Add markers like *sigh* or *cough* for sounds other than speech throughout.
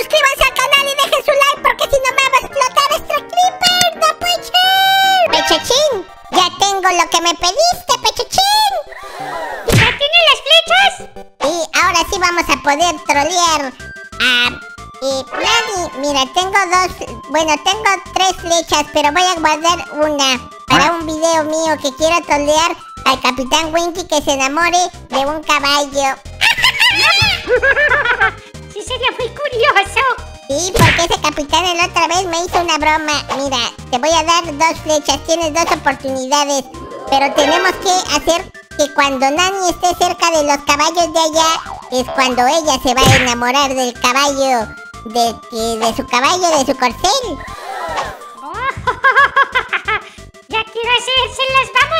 suscríbanse al canal y dejen su like porque si no me va a explotar este creeper, no puede ser. Ya tengo lo que me pediste, Pechachín. ¿Ya tiene las flechas? Y ahora sí vamos a poder trolear a... Y Nani, mira, tengo dos, bueno, tengo tres flechas, pero voy a guardar una para un video mío que quiero trolear al Capitán Winky que se enamore de un caballo. *laughs* sería muy curioso. Sí, porque ese capitán la otra vez me hizo una broma. Mira, te voy a dar dos flechas, tienes dos oportunidades, pero tenemos que hacer que cuando Nani esté cerca de los caballos de allá, es cuando ella se va a enamorar del caballo de, de su caballo, de su corcel. *laughs* ¡Ya quiero hacérselas! ¡Vamos pronto! ¡Vamos,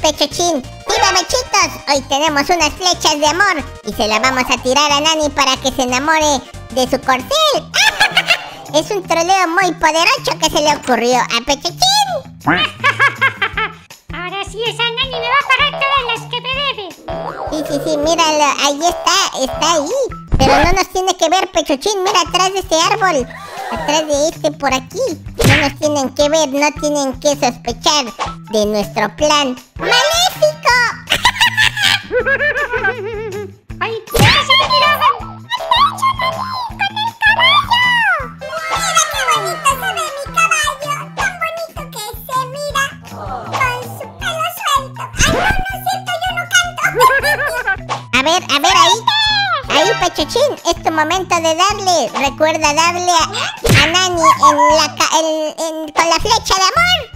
Pechochín! ¡Sí, bebechitos! Hoy tenemos unas flechas de amor y se las vamos a tirar a Nani para que se enamore de su corcel. *laughs* es un troleo muy poderoso que se le ocurrió a Pechochín. *laughs* Ahora sí, esa Nani me va a pagar todas las que me debe. Sí, sí, sí, míralo, ahí está, está ahí. Pero no nos tiene que ver, Pechochín. Mira atrás de este árbol. Atrás de este por aquí. No nos tienen que ver, no tienen que sospechar de nuestro plan maléfico. *laughs* ¡Ay, qué se me tiraban! ¡Con el caballo! ¡Mira qué bonito se ve mi caballo! ¡Tan bonito que se mira! Con su pelo suelto. ¡Ay, no, no es cierto! ¡Yo no canto! *laughs* a ver, a ver ahí. Ahí, Pechochín, es tu momento de darle. Recuerda darle a, a Nani en la, en, en, con la flecha de amor.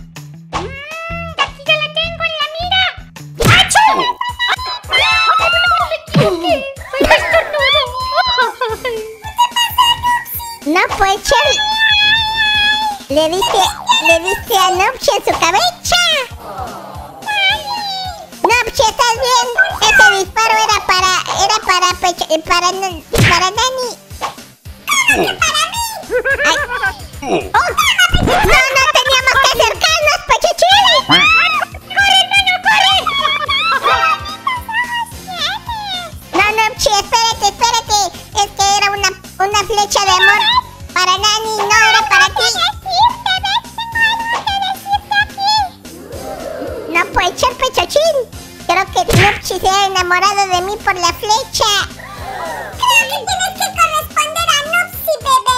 No puede ser. Le diste, le diste a Nopchi en su cabeza. Nopchi, ¿estás bien? Ese disparo era para, era para, pecho, para, para Nani. ¿Cómo que para mí? Ay. ¡Oh! Puede ser, Pechochín. Creo que Nupchi se ha enamorado de mí por la flecha. Creo que tienes que corresponder a Nupsi, bebé.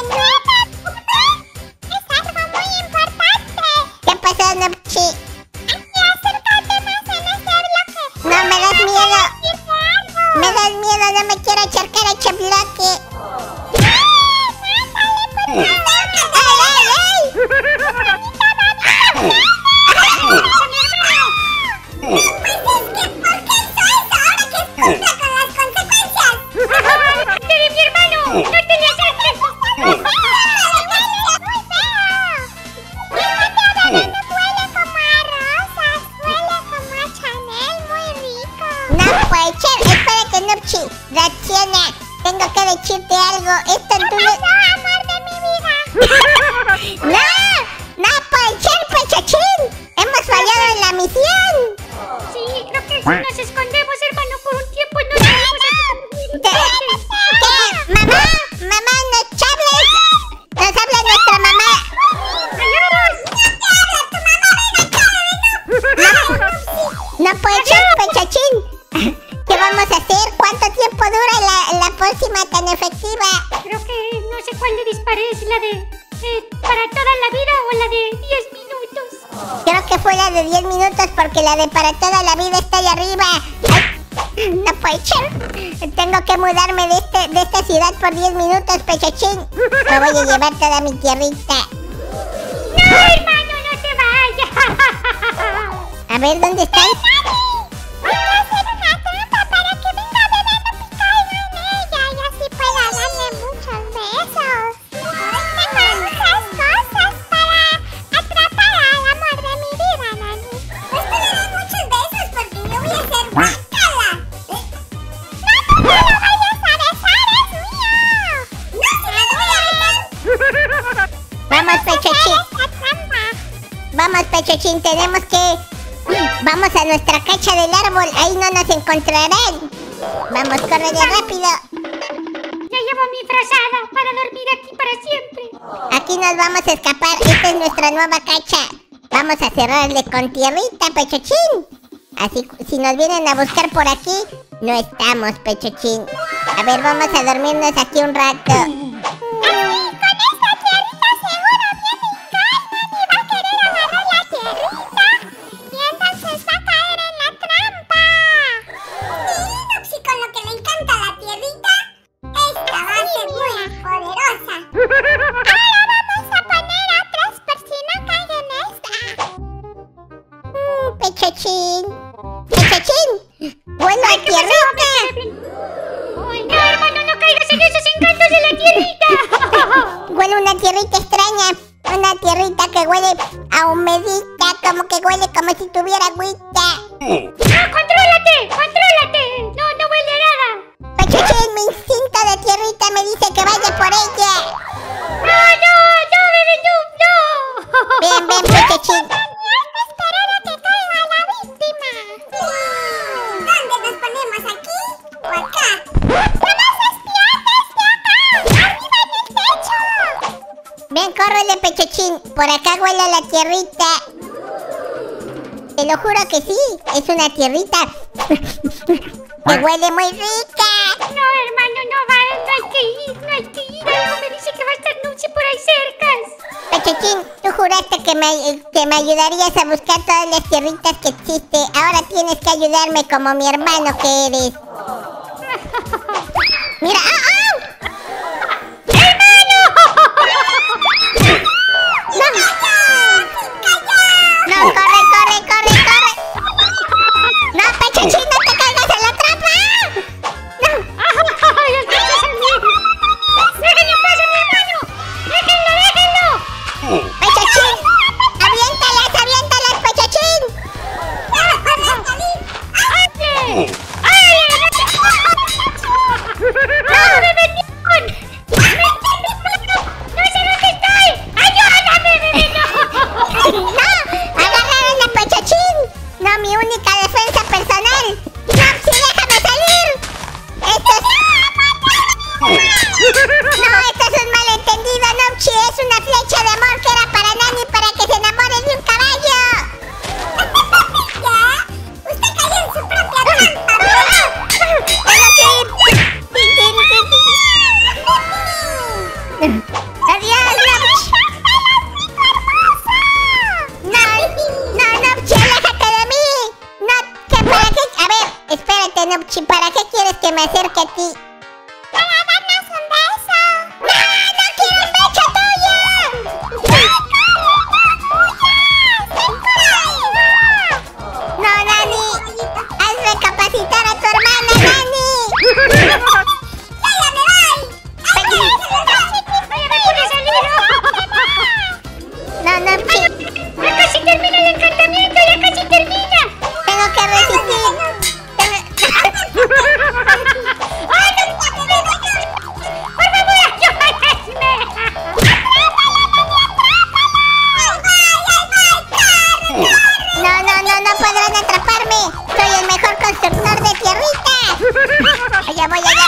Es algo muy importante. ¿Qué pasó, Nupchi? acércate más en ese bloque. No, me das miedo. Me das miedo, no me quiero acercar a ese nos escondemos, hermano, por un tiempo no sabemos ¿Qué? ¿Qué? ¡Mamá! ¡Mamá, nos hables! ¡Nos habla nuestra mamá! No puede ser. ¿Qué vamos a hacer? ¿Cuánto tiempo dura la, la pócima tan efectiva? Creo que no sé cuál le disparé, si la de eh, para toda la vida o la de 10 minutos. Creo que fue la de 10 minutos porque la de para toda la vida está ahí arriba. Ay, no puede ser. Tengo que mudarme de, este, de esta ciudad por 10 minutos, Pechachín. Me voy a llevar toda mi tierrita. ¡No, hermano, no te vayas! A ver, ¿dónde están? tenemos que... Vamos a nuestra cacha del árbol, ahí no nos encontrarán. Vamos, corre rápido. Ya llevo mi frazada para dormir aquí para siempre. Aquí nos vamos a escapar, esta es nuestra nueva cacha. Vamos a cerrarle con tierrita, pechochín. Así, si nos vienen a buscar por aquí, no estamos, pechochín. A ver, vamos a dormirnos aquí un rato. Pechochín. Pechochín. Bueno, a tierrita. No, hermano, no caigas en esos encantos de la tierrita. *laughs* Huele una tierrita extraña. Una tierrita que huele a humedita, como que huele como si tuviera agüita. No, contrólate. Ven, córrele, Pechochín. Por acá huele la tierrita. Te lo juro que sí. Es una tierrita *laughs* que huele muy rica. No, hermano, no va, no hay que ir, no hay que ir. Algo me dice que va a estar Nuchi por ahí cerca. Pechochín, tú juraste que me, que me ayudarías a buscar todas las tierritas que existe. Ahora tienes que ayudarme como mi hermano que eres. *laughs* Mira, ¡ah, qué quieres que me acerque a ti voy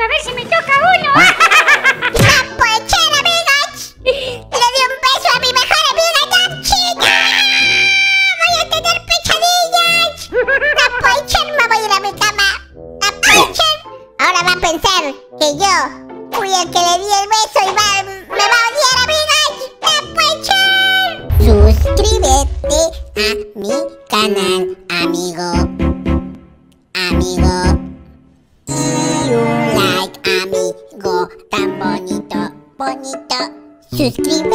para ver si me toca uno. *laughs* Ah. ¡La pochera, amigos! ¡Le di un beso a mi mejor amiga, la chica! ¡Voy a tener pechadillas! La pochera me voy a ir a mi cama. La pochera ahora va a pensar que yo fui el que le di el beso y me va a odiar, amigos. La pochera. Suscríbete a mi canal. Tan bonito,